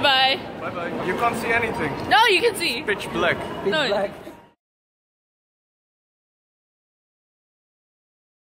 Bye bye. Bye bye. You can't see anything. No, you can see. Pitch black. Pitch No. black.